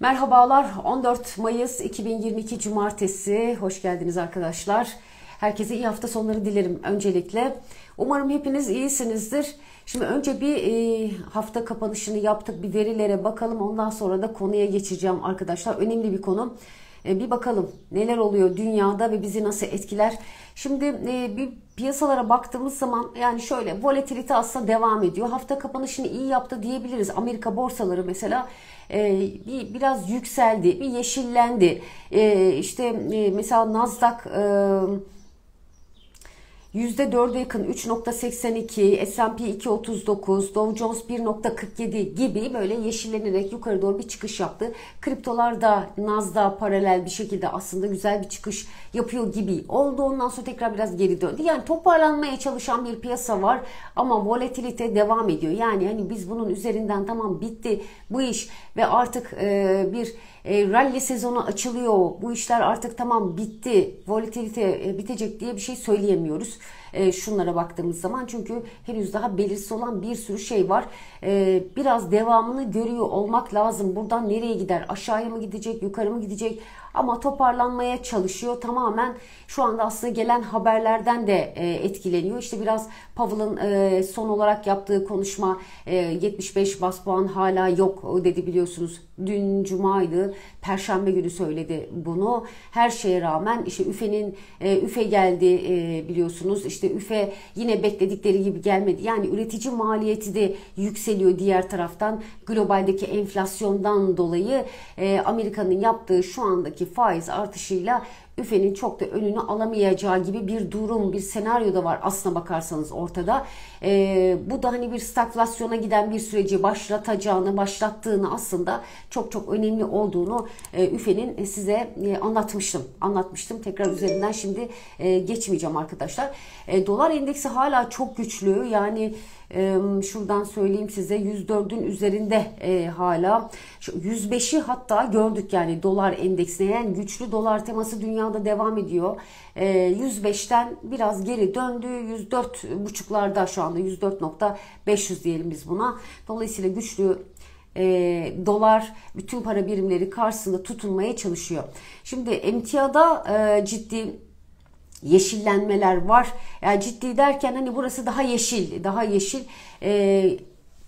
Merhabalar 14 Mayıs 2022 Cumartesi hoş geldiniz arkadaşlar. Herkese iyi hafta sonları dilerim öncelikle. Umarım hepiniz iyisinizdir. Şimdi önce bir e, hafta kapanışını yaptık bir verilere bakalım ondan sonra da konuya geçeceğim arkadaşlar. Önemli bir konu. E, bir bakalım neler oluyor dünyada ve bizi nasıl etkiler. Şimdi e, bir piyasalara baktığımız zaman yani şöyle volatilite aslında devam ediyor. Hafta kapanışını iyi yaptı diyebiliriz. Amerika borsaları mesela e, bir biraz yükseldi, bir yeşillendi. E, işte e, mesela Nasdaq e, %4'e yakın 3.82, S&P 2.39, Dow Jones 1.47 gibi böyle yeşillenerek yukarı doğru bir çıkış yaptı. Kriptolar da Nasdaq paralel bir şekilde aslında güzel bir çıkış yapıyor gibi oldu. Ondan sonra tekrar biraz geri döndü. Yani toparlanmaya çalışan bir piyasa var ama volatilite devam ediyor. Yani hani biz bunun üzerinden tamam bitti bu iş ve artık e, bir e, rally sezonu açılıyor. Bu işler artık tamam bitti. Volatilite e, bitecek diye bir şey söyleyemiyoruz. E, şunlara baktığımız zaman çünkü henüz daha belirsiz olan bir sürü şey var. E, biraz devamını görüyor olmak lazım. Buradan nereye gider? Aşağıya mı gidecek? Yukarı mı gidecek? Ama toparlanmaya çalışıyor. Tamamen şu anda aslında gelen haberlerden de e, etkileniyor. İşte biraz Powell'ın e, son olarak yaptığı konuşma e, 75 bas puan hala yok dedi biliyorsunuz. Dün cumaydı. Perşembe günü söyledi bunu. Her şeye rağmen işte üfenin e, üfe geldi e, biliyorsunuz. İşte üfe yine bekledikleri gibi gelmedi. Yani üretici maliyeti de yükseliyor diğer taraftan. Globaldeki enflasyondan dolayı e, Amerika'nın yaptığı şu andaki faiz artışıyla üfenin çok da önünü alamayacağı gibi bir durum, bir senaryo da var aslına bakarsanız ortada. E, bu da hani bir stagflasyona giden bir süreci başlatacağını, başlattığını aslında çok çok önemli olduğunu e, üfenin size e, anlatmıştım. Anlatmıştım. Tekrar üzerinden şimdi e, geçmeyeceğim arkadaşlar. E, dolar endeksi hala çok güçlü. Yani şuradan söyleyeyim size 104'ün üzerinde e, hala 105'i hatta gördük yani dolar endeksine yani güçlü dolar teması dünyada devam ediyor. E, 105'ten biraz geri döndü 104 buçuklarda şu anda 104.500 diyelim biz buna. Dolayısıyla güçlü e, dolar bütün para birimleri karşısında tutunmaya çalışıyor. Şimdi emtiada e, ciddi yeşillenmeler var. Yani ciddi derken hani burası daha yeşil, daha yeşil. Ee,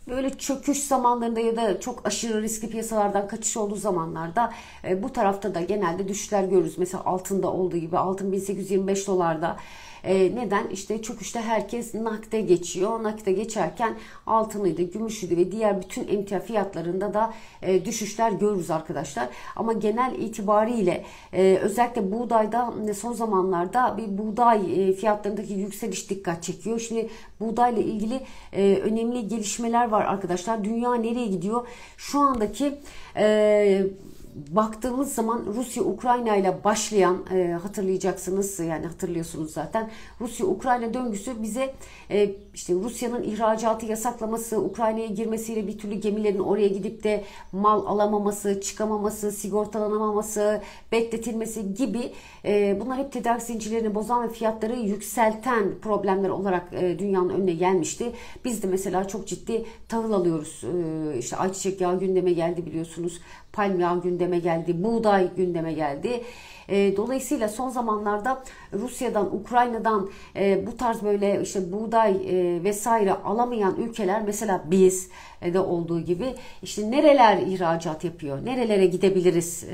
böyle çöküş zamanlarında ya da çok aşırı riskli piyasalardan kaçış olduğu zamanlarda e, bu tarafta da genelde düşüşler görürüz. Mesela altında olduğu gibi altın 1825 dolarda e, neden? İşte çöküşte herkes nakde geçiyor. Nakde geçerken altınıydı, gümüşüydü ve diğer bütün emtia fiyatlarında da e, düşüşler görürüz arkadaşlar. Ama genel itibariyle e, özellikle buğdayda son zamanlarda bir buğday e, fiyatlarındaki yükseliş dikkat çekiyor. Şimdi buğdayla ilgili e, önemli gelişmeler var arkadaşlar. Dünya nereye gidiyor? Şu andaki e, baktığımız zaman Rusya Ukrayna ile başlayan e, hatırlayacaksınız yani hatırlıyorsunuz zaten Rusya Ukrayna döngüsü bize e, işte Rusya'nın ihracatı yasaklaması, Ukrayna'ya girmesiyle bir türlü gemilerin oraya gidip de mal alamaması, çıkamaması, sigortalanamaması, bekletilmesi gibi e, bunlar hep tedarik zincirlerini bozan ve fiyatları yükselten problemler olarak e, dünyanın önüne gelmişti. Biz de mesela çok ciddi tahıl alıyoruz. E, işte ayçiçek yağı gündeme geldi biliyorsunuz palm yağı gündeme geldi, buğday gündeme geldi. E, dolayısıyla son zamanlarda Rusya'dan, Ukrayna'dan e, bu tarz böyle işte buğday e, vesaire alamayan ülkeler mesela biz de olduğu gibi işte nereler ihracat yapıyor, nerelere gidebiliriz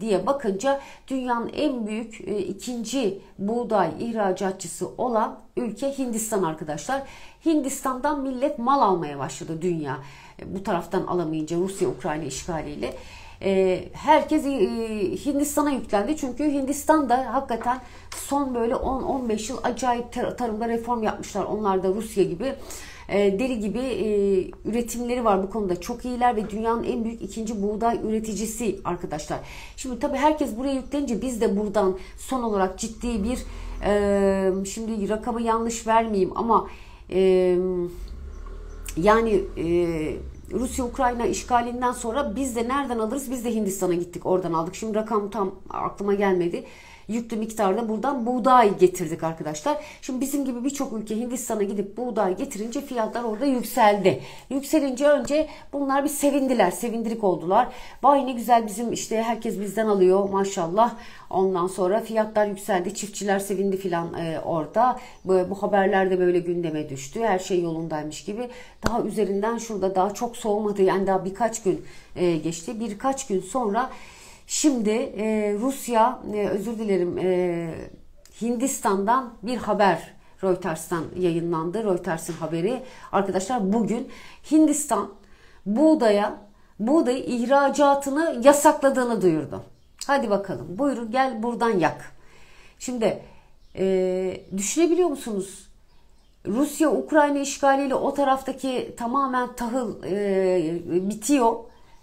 diye bakınca dünyanın en büyük ikinci buğday ihracatçısı olan ülke Hindistan arkadaşlar. Hindistan'dan millet mal almaya başladı dünya. Bu taraftan alamayınca Rusya Ukrayna işgaliyle e, herkes e, Hindistan'a yüklendi. Çünkü Hindistan da hakikaten son böyle 10-15 yıl acayip tarımda reform yapmışlar. Onlar da Rusya gibi e, deli gibi üretimleri var bu konuda çok iyiler ve dünyanın en büyük ikinci buğday üreticisi arkadaşlar. Şimdi tabii herkes buraya yüklenince biz de buradan son olarak ciddi bir şimdi rakamı yanlış vermeyeyim ama yani Rusya-Ukrayna işgalinden sonra biz de nereden alırız? Biz de Hindistan'a gittik oradan aldık. Şimdi rakam tam aklıma gelmedi. Yüklü miktarda buradan buğday getirdik arkadaşlar. Şimdi bizim gibi birçok ülke Hindistan'a gidip buğday getirince fiyatlar orada yükseldi. Yükselince önce bunlar bir sevindiler, sevindirik oldular. Vay ne güzel bizim işte herkes bizden alıyor maşallah. Ondan sonra fiyatlar yükseldi, çiftçiler sevindi filan e, orada. Bu, bu haberler de böyle gündeme düştü. Her şey yolundaymış gibi. Daha üzerinden şurada daha çok soğumadı. Yani daha birkaç gün e, geçti. Birkaç gün sonra şimdi e, Rusya, e, özür dilerim e, Hindistan'dan bir haber Reuters'tan yayınlandı. Reuters'ın haberi. Arkadaşlar bugün Hindistan buğdaya buğday ihracatını yasakladığını duyurdu. Hadi bakalım buyurun gel buradan yak. Şimdi e, düşünebiliyor musunuz? Rusya Ukrayna işgaliyle o taraftaki tamamen tahıl e, bitiyor.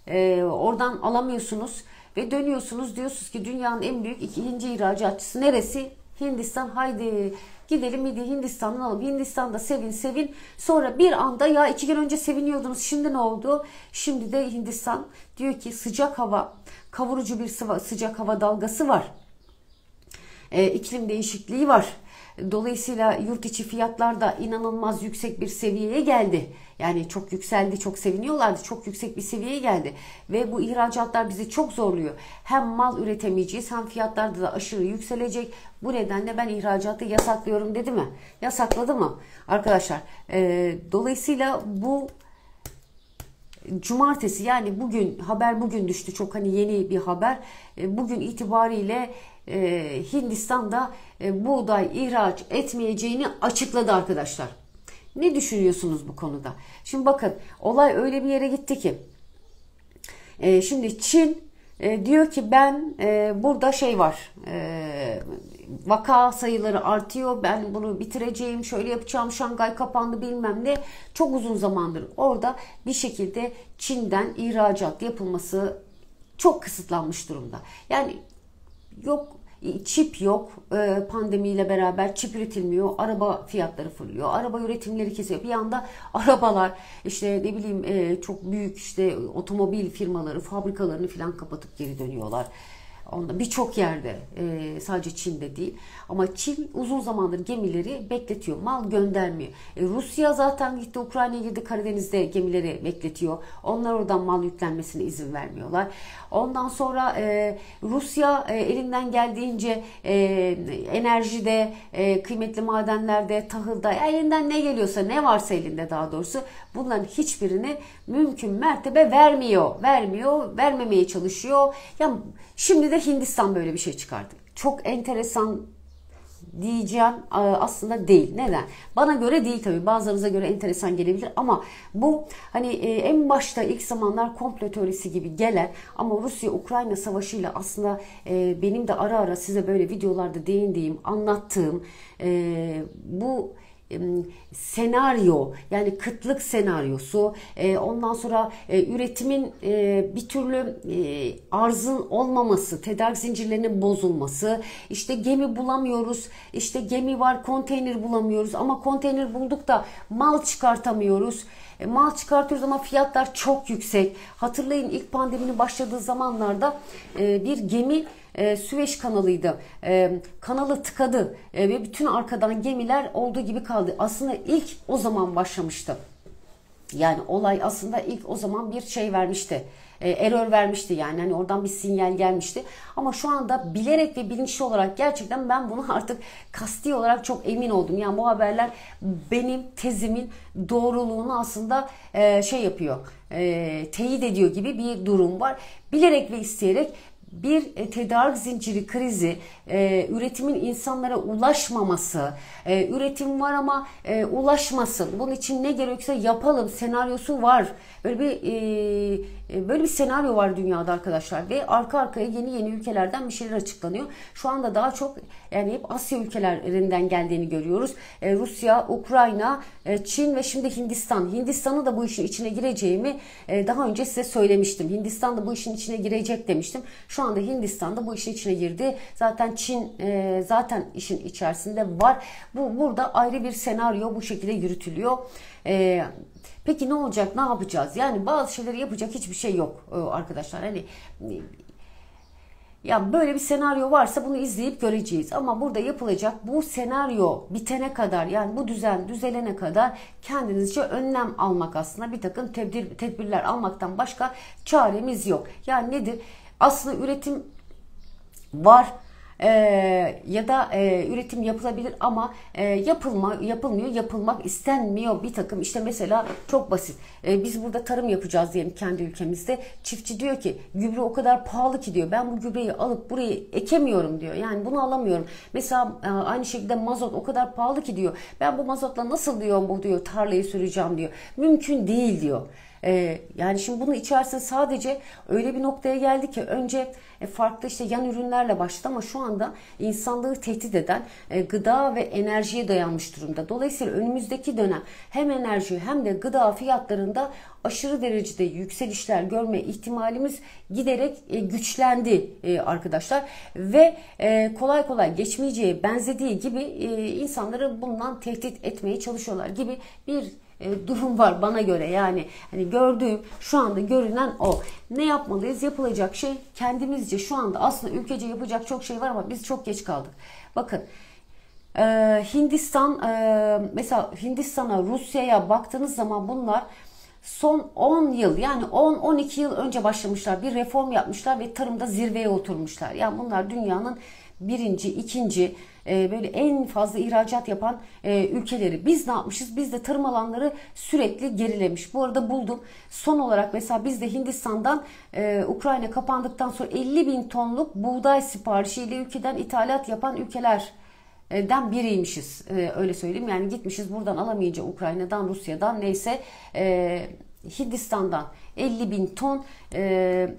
E, oradan alamıyorsunuz ve dönüyorsunuz diyorsunuz ki dünyanın en büyük ikinci ihracatçısı neresi? Hindistan haydi gidelim hadi Hindistan'dan alalım. Hindistan'da sevin sevin. Sonra bir anda ya iki gün önce seviniyordunuz şimdi ne oldu? Şimdi de Hindistan diyor ki sıcak hava kavurucu bir sıcak hava dalgası var. E, iklim değişikliği var. Dolayısıyla yurt içi fiyatlar da inanılmaz yüksek bir seviyeye geldi. Yani çok yükseldi, çok seviniyorlardı. Çok yüksek bir seviyeye geldi. Ve bu ihracatlar bizi çok zorluyor. Hem mal üretemeyeceğiz hem fiyatlar da aşırı yükselecek. Bu nedenle ben ihracatı yasaklıyorum dedi mi? Yasakladı mı? Arkadaşlar e, dolayısıyla bu cumartesi yani bugün haber bugün düştü çok hani yeni bir haber. E, bugün itibariyle e, Hindistan'da e, buğday ihraç etmeyeceğini açıkladı arkadaşlar. Ne düşünüyorsunuz bu konuda? Şimdi bakın olay öyle bir yere gitti ki şimdi Çin diyor ki ben burada şey var vaka sayıları artıyor. Ben bunu bitireceğim, şöyle yapacağım. Şangay kapandı bilmem ne. Çok uzun zamandır orada bir şekilde Çin'den ihracat yapılması çok kısıtlanmış durumda. Yani yok çip yok e, pandemiyle beraber çip üretilmiyor araba fiyatları fırlıyor araba üretimleri kesiyor bir anda arabalar işte ne bileyim e, çok büyük işte otomobil firmaları fabrikalarını falan kapatıp geri dönüyorlar birçok yerde e, sadece Çin'de değil ama Çin uzun zamandır gemileri bekletiyor. Mal göndermiyor. E, Rusya zaten gitti Ukrayna'ya girdi Karadeniz'de gemileri bekletiyor. Onlar oradan mal yüklenmesine izin vermiyorlar. Ondan sonra e, Rusya e, elinden geldiğince e, enerjide, kıymetli madenlerde, tahılda elinden ne geliyorsa ne varsa elinde daha doğrusu bunların hiçbirini mümkün mertebe vermiyor. Vermiyor, vermemeye çalışıyor. Ya şimdi de Hindistan böyle bir şey çıkardı. Çok enteresan diyeceğim aslında değil. Neden? Bana göre değil tabii. Bazılarınıza göre enteresan gelebilir ama bu hani e, en başta ilk zamanlar komplo teorisi gibi gelen ama Rusya-Ukrayna savaşıyla aslında e, benim de ara ara size böyle videolarda değindiğim, anlattığım e, bu senaryo yani kıtlık senaryosu. E, ondan sonra e, üretimin e, bir türlü arzın olmaması tedarik zincirlerinin bozulması. İşte gemi bulamıyoruz işte gemi var konteyner bulamıyoruz. Ama konteyner bulduk da mal çıkartamıyoruz. Mal çıkartıyoruz ama fiyatlar çok yüksek. Hatırlayın ilk pandeminin başladığı zamanlarda bir gemi e, Süveyş kanalıydı. E, kanalı tıkadı e, ve bütün arkadan gemiler olduğu gibi kaldı. Aslında ilk o zaman başlamıştı. Yani olay aslında ilk o zaman bir şey vermişti. E, error vermişti yani hani oradan bir sinyal gelmişti. Ama şu anda bilerek ve bilinçli olarak gerçekten ben bunu artık kasti olarak çok emin oldum. Yani bu haberler benim tezimin doğruluğunu aslında e, şey yapıyor. E, teyit ediyor gibi bir durum var. Bilerek ve isteyerek bir e, tedarik zinciri krizi, e, üretimin insanlara ulaşmaması, e, üretim var ama ulaşmasın. Bunun için ne gerekirse yapalım senaryosu var. Böyle bir böyle bir senaryo var dünyada arkadaşlar ve arka arkaya yeni yeni ülkelerden bir şeyler açıklanıyor. Şu anda daha çok yani hep Asya ülkelerinden geldiğini görüyoruz. E, Rusya, Ukrayna, e, Çin ve şimdi Hindistan. Hindistan'ı da bu işin içine gireceğimi e, daha önce size söylemiştim. Hindistan da bu işin içine girecek demiştim. Şu anda Hindistan da bu işin içine girdi. Zaten Çin e, zaten işin içerisinde var. Bu burada ayrı bir senaryo bu şekilde yürütülüyor. E, Peki ne olacak? Ne yapacağız? Yani bazı şeyleri yapacak hiçbir şey yok e, arkadaşlar. Hani Ya böyle bir senaryo varsa bunu izleyip göreceğiz. Ama burada yapılacak bu senaryo bitene kadar yani bu düzen düzelene kadar kendinizce önlem almak aslında bir takım tedbir, tedbirler almaktan başka çaremiz yok. Yani nedir? Aslında üretim var e, ya da e, üretim yapılabilir ama e, yapılma yapılmıyor yapılmak istenmiyor bir takım. İşte mesela çok basit. E, biz burada tarım yapacağız diyelim kendi ülkemizde. Çiftçi diyor ki gübre o kadar pahalı ki diyor. Ben bu gübreyi alıp burayı ekemiyorum diyor. Yani bunu alamıyorum. Mesela e, aynı şekilde mazot o kadar pahalı ki diyor. Ben bu mazotla nasıl diyor bu diyor tarlayı süreceğim diyor. Mümkün değil diyor. Ee, yani şimdi bunu içerisinde sadece öyle bir noktaya geldi ki önce e, farklı işte yan ürünlerle başladı ama şu anda insanlığı tehdit eden e, gıda ve enerjiye dayanmış durumda. Dolayısıyla önümüzdeki dönem hem enerji hem de gıda fiyatlarında aşırı derecede yükselişler görme ihtimalimiz giderek e, güçlendi arkadaşlar ve kolay kolay geçmeyeceği benzediği gibi insanları bundan tehdit etmeye çalışıyorlar gibi bir e, durum var bana göre yani hani gördüğüm şu anda görünen o. Ne yapmalıyız? Yapılacak şey kendimizce şu anda aslında ülkece yapacak çok şey var ama biz çok geç kaldık. Bakın e, Hindistan e, mesela Hindistan'a Rusya'ya baktığınız zaman bunlar son 10 yıl yani 10-12 yıl önce başlamışlar bir reform yapmışlar ve tarımda zirveye oturmuşlar. Yani bunlar dünyanın birinci, ikinci e, böyle en fazla ihracat yapan e, ülkeleri. Biz ne yapmışız? Biz de tarım alanları sürekli gerilemiş. Bu arada buldum. Son olarak mesela biz de Hindistan'dan e, Ukrayna kapandıktan sonra 50 bin tonluk buğday siparişiyle ülkeden ithalat yapan ülkeler den biriymişiz e, öyle söyleyeyim yani gitmişiz buradan alamayınca Ukrayna'dan Rusya'dan neyse e, Hindistan'dan 50 bin ton e,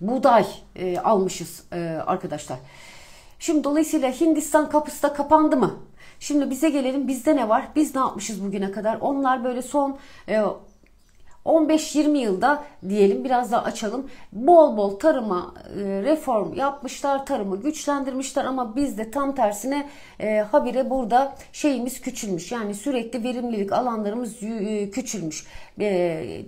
buğday almışız arkadaşlar. Şimdi dolayısıyla Hindistan kapısı da kapandı mı? Şimdi bize gelelim bizde ne var? Biz ne yapmışız bugüne kadar? Onlar böyle son e, 15-20 yılda diyelim biraz daha açalım. Bol bol tarıma e, reform yapmışlar, tarımı güçlendirmişler ama bizde tam tersine e, habire burada şeyimiz küçülmüş. Yani sürekli verimlilik alanlarımız e, küçülmüş. E,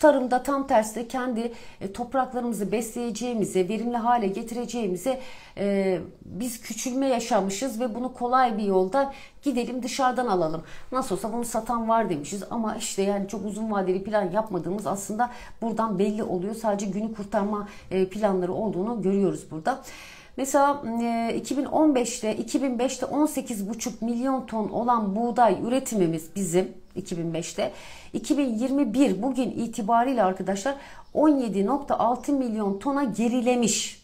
Tarımda tam tersi kendi e, topraklarımızı besleyeceğimize, verimli hale getireceğimize e, biz küçülme yaşamışız ve bunu kolay bir yolda gidelim dışarıdan alalım. Nasıl olsa bunu satan var demişiz ama işte yani çok uzun vadeli plan yapmadığımız aslında buradan belli oluyor. Sadece günü kurtarma e, planları olduğunu görüyoruz burada. Mesela 2015'te 2005'te 18,5 milyon ton olan buğday üretimimiz bizim 2005'te 2021 bugün itibariyle arkadaşlar 17.6 milyon tona gerilemiş.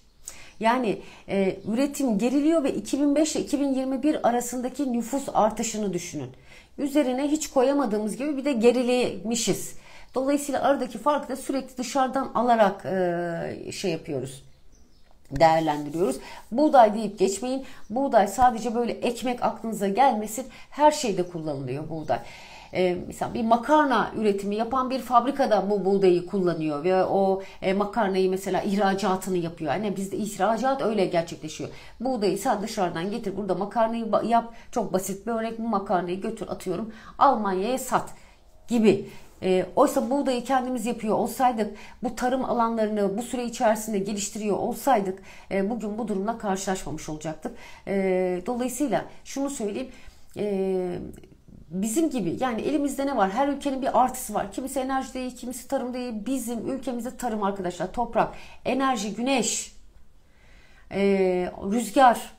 Yani e, üretim geriliyor ve 2005 ile 2021 arasındaki nüfus artışını düşünün. Üzerine hiç koyamadığımız gibi bir de gerilemişiz. Dolayısıyla aradaki farkı da sürekli dışarıdan alarak e, şey yapıyoruz değerlendiriyoruz. Buğday deyip geçmeyin. Buğday sadece böyle ekmek aklınıza gelmesin. Her şeyde kullanılıyor buğday. Ee, mesela bir makarna üretimi yapan bir fabrikada bu buğdayı kullanıyor ve o e, makarnayı mesela ihracatını yapıyor. Yani bizde ihracat öyle gerçekleşiyor. Buğdayı sen dışarıdan getir burada makarnayı yap. Çok basit bir örnek bu makarnayı götür atıyorum Almanya'ya sat gibi. E, oysa buğdayı kendimiz yapıyor olsaydık, bu tarım alanlarını bu süre içerisinde geliştiriyor olsaydık e, bugün bu durumla karşılaşmamış olacaktık. E, dolayısıyla şunu söyleyeyim, e, bizim gibi yani elimizde ne var? Her ülkenin bir artısı var. Kimisi enerji değil, kimisi tarım değil. Bizim ülkemizde tarım arkadaşlar, toprak, enerji, güneş, rüzgar.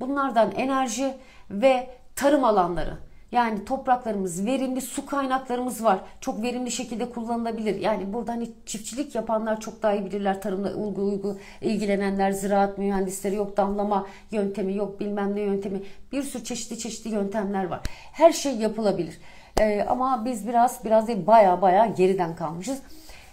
Bunlardan enerji ve tarım alanları. Yani topraklarımız verimli, su kaynaklarımız var. Çok verimli şekilde kullanılabilir. Yani burada hani çiftçilik yapanlar çok daha iyi bilirler. Tarımla uygu uygu ilgilenenler, ziraat mühendisleri yok damlama yöntemi, yok bilmem ne yöntemi. Bir sürü çeşitli çeşitli yöntemler var. Her şey yapılabilir. Ee, ama biz biraz biraz değil baya baya geriden kalmışız.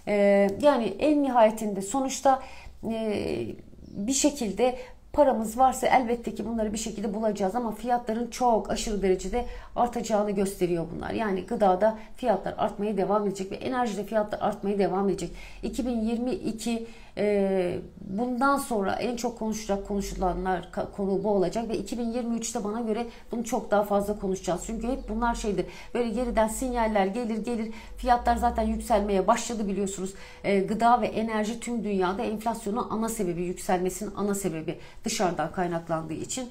Ee, yani en nihayetinde sonuçta e, bir şekilde paramız varsa elbette ki bunları bir şekilde bulacağız ama fiyatların çok aşırı derecede artacağını gösteriyor bunlar. Yani gıdada fiyatlar artmaya devam edecek ve enerjide fiyatlar artmaya devam edecek. 2022 e, bundan sonra en çok konuşacak konuşulanlar konu bu olacak ve 2023'te bana göre bunu çok daha fazla konuşacağız. Çünkü hep bunlar şeydir. Böyle geriden sinyaller gelir gelir. Fiyatlar zaten yükselmeye başladı biliyorsunuz. E, gıda ve enerji tüm dünyada enflasyonun ana sebebi, yükselmesinin ana sebebi dışarıdan kaynaklandığı için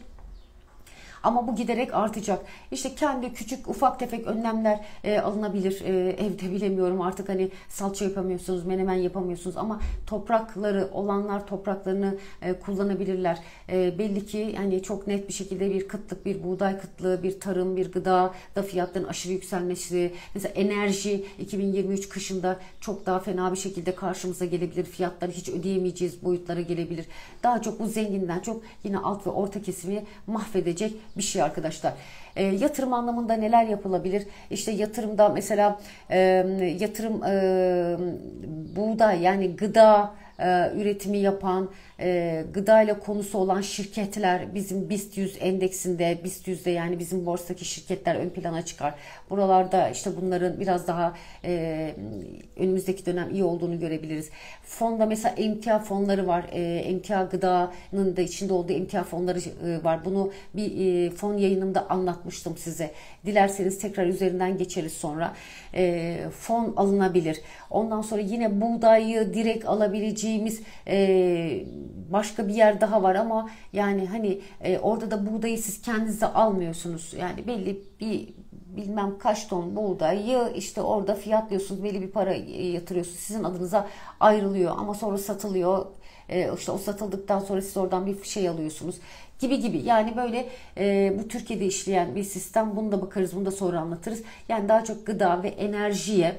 ama bu giderek artacak. İşte kendi küçük ufak tefek önlemler e, alınabilir. E, evde bilemiyorum artık hani salça yapamıyorsunuz, menemen yapamıyorsunuz ama toprakları olanlar topraklarını e, kullanabilirler. E, belli ki hani çok net bir şekilde bir kıtlık, bir buğday kıtlığı, bir tarım, bir gıda da fiyatların aşırı yükselmesi, mesela enerji 2023 kışında çok daha fena bir şekilde karşımıza gelebilir. Fiyatları hiç ödeyemeyeceğiz boyutlara gelebilir. Daha çok bu zenginden çok yine alt ve orta kesimi mahvedecek bir şey arkadaşlar. E, yatırım anlamında neler yapılabilir? İşte yatırımda mesela e, yatırım e, buğday yani gıda e, üretimi yapan e, gıdayla konusu olan şirketler bizim BIST 100 endeksinde BIST 100'de yani bizim borsadaki şirketler ön plana çıkar. Buralarda işte bunların biraz daha e, önümüzdeki dönem iyi olduğunu görebiliriz. Fonda mesela emtia fonları var. E, emtia gıdanın da içinde olduğu emtia fonları e, var. Bunu bir e, fon yayınımda anlatmıştım size. Dilerseniz tekrar üzerinden geçeriz sonra. E, fon alınabilir. Ondan sonra yine buğdayı direkt alabileceğimiz e, başka bir yer daha var ama yani hani e, orada da buğdayı siz kendinize almıyorsunuz. Yani belli bir bilmem kaç ton buğdayı işte orada fiyatlıyorsunuz belli bir para yatırıyorsunuz. Sizin adınıza ayrılıyor ama sonra satılıyor. E, işte o satıldıktan sonra siz oradan bir şey alıyorsunuz gibi gibi. Yani böyle e, bu Türkiye'de işleyen bir sistem. Bunu da bakarız bunu da sonra anlatırız. Yani daha çok gıda ve enerjiye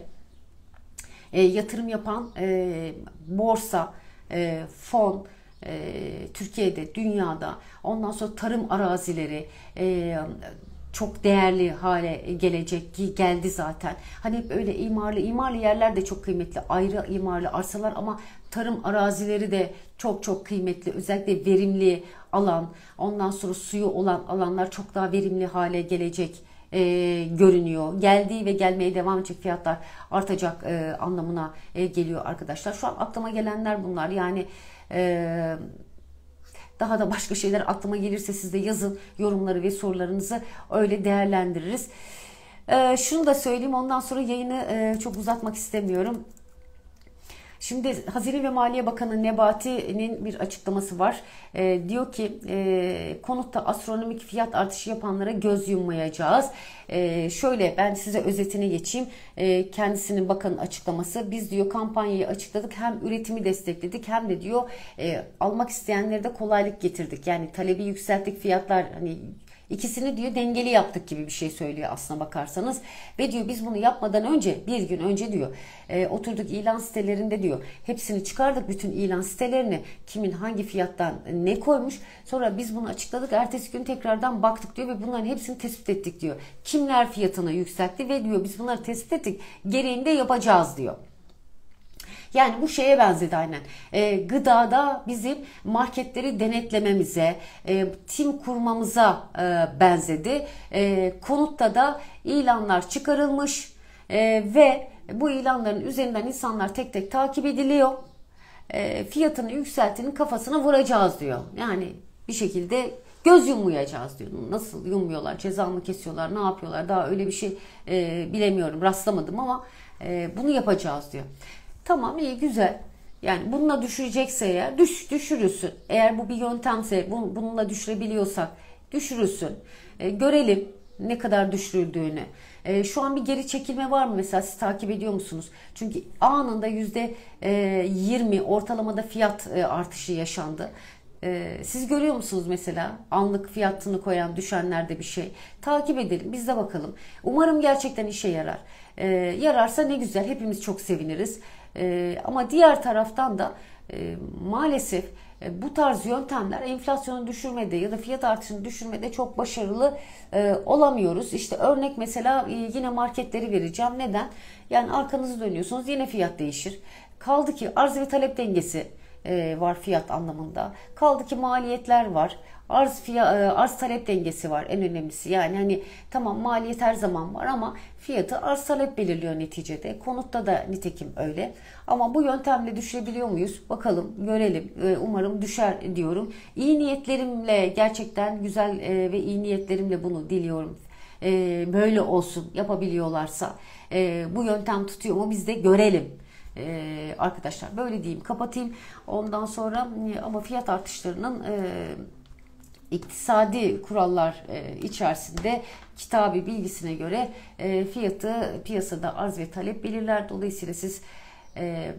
e, yatırım yapan e, borsa e, fon e, Türkiye'de, dünyada ondan sonra tarım arazileri e, çok değerli hale gelecek geldi zaten. Hani hep öyle imarlı imarlı yerler de çok kıymetli. Ayrı imarlı arsalar ama tarım arazileri de çok çok kıymetli. Özellikle verimli alan, ondan sonra suyu olan alanlar çok daha verimli hale gelecek e, görünüyor. Geldiği ve gelmeye devam edecek fiyatlar artacak e, anlamına e, geliyor arkadaşlar. Şu an aklıma gelenler bunlar. Yani ee, daha da başka şeyler aklıma gelirse siz de yazın yorumları ve sorularınızı öyle değerlendiririz. Ee, şunu da söyleyeyim ondan sonra yayını e, çok uzatmak istemiyorum. Şimdi Hazine ve Maliye Bakanı Nebati'nin bir açıklaması var. E, diyor ki e, konutta astronomik fiyat artışı yapanlara göz yummayacağız. E, şöyle ben size özetini geçeyim. E, kendisinin bakanın açıklaması. Biz diyor kampanyayı açıkladık. Hem üretimi destekledik hem de diyor e, almak isteyenlere de kolaylık getirdik. Yani talebi yükselttik fiyatlar hani İkisini diyor dengeli yaptık gibi bir şey söylüyor aslına bakarsanız. Ve diyor biz bunu yapmadan önce bir gün önce diyor e, oturduk ilan sitelerinde diyor hepsini çıkardık bütün ilan sitelerini kimin hangi fiyattan ne koymuş. Sonra biz bunu açıkladık ertesi gün tekrardan baktık diyor ve bunların hepsini tespit ettik diyor. Kimler fiyatını yükseltti ve diyor biz bunları tespit ettik gereğini de yapacağız diyor. Yani bu şeye benzedi aynen. E, gıdada bizim marketleri denetlememize, e, tim kurmamıza e, benzedi. E, konutta da ilanlar çıkarılmış e, ve bu ilanların üzerinden insanlar tek tek takip ediliyor. E, fiyatını yükseltinin kafasına vuracağız diyor. Yani bir şekilde göz yummayacağız diyor. Nasıl yummuyorlar, ceza mı kesiyorlar, ne yapıyorlar daha öyle bir şey e, bilemiyorum, rastlamadım ama e, bunu yapacağız diyor. Tamam iyi güzel. Yani bununla düşürecekse eğer düş, düşürürsün. Eğer bu bir yöntemse bu, bununla düşürebiliyorsak düşürürsün. E, görelim ne kadar düşürüldüğünü. E, şu an bir geri çekilme var mı mesela siz takip ediyor musunuz? Çünkü anında yüzde e, 20 ortalamada fiyat e, artışı yaşandı. E, siz görüyor musunuz mesela anlık fiyatını koyan düşenlerde bir şey? Takip edelim biz de bakalım. Umarım gerçekten işe yarar. E, yararsa ne güzel hepimiz çok seviniriz. E, ama diğer taraftan da e, maalesef e, bu tarz yöntemler enflasyonu düşürmede ya da fiyat artışını düşürmede çok başarılı e, olamıyoruz. İşte örnek mesela yine marketleri vereceğim. Neden? Yani arkanızı dönüyorsunuz yine fiyat değişir. Kaldı ki arz ve talep dengesi var fiyat anlamında. Kaldı ki maliyetler var. Arz fiyat, e, arz talep dengesi var en önemlisi. Yani hani tamam maliyet her zaman var ama fiyatı arz talep belirliyor neticede. Konutta da nitekim öyle. Ama bu yöntemle düşürebiliyor muyuz? Bakalım, görelim. E, umarım düşer diyorum. İyi niyetlerimle gerçekten güzel ve iyi niyetlerimle bunu diliyorum. Böyle olsun yapabiliyorlarsa. Bu yöntem tutuyor mu biz de görelim ee, arkadaşlar böyle diyeyim kapatayım ondan sonra e, ama fiyat artışlarının e, iktisadi kurallar e, içerisinde kitabı bilgisine göre e, fiyatı piyasada arz ve talep belirler. Dolayısıyla siz e,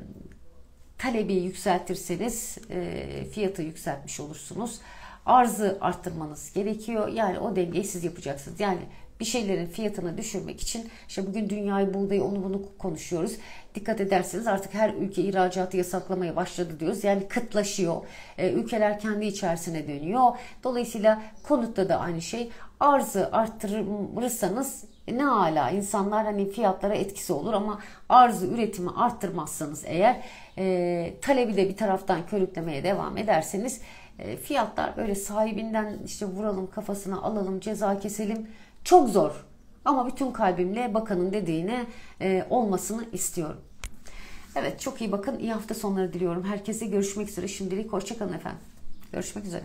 talebi yükseltirseniz fiyatı yükseltmiş olursunuz. Arzı arttırmanız gerekiyor. Yani o dengeyi siz yapacaksınız. Yani bir şeylerin fiyatını düşürmek için işte bugün dünyayı buğdayı onu bunu konuşuyoruz. Dikkat ederseniz artık her ülke ihracatı yasaklamaya başladı diyoruz. Yani kıtlaşıyor. E, ülkeler kendi içerisine dönüyor. Dolayısıyla konutta da aynı şey. Arzı arttırırsanız ne hala insanlar hani fiyatlara etkisi olur ama arzı üretimi arttırmazsanız eğer e, talebi de bir taraftan körüklemeye devam ederseniz e, fiyatlar böyle sahibinden işte vuralım kafasına alalım ceza keselim çok zor. Ama bütün kalbimle bakanın dediğine e, olmasını istiyorum. Evet çok iyi bakın. İyi hafta sonları diliyorum. Herkese görüşmek üzere. Şimdilik hoşçakalın efendim. Görüşmek üzere.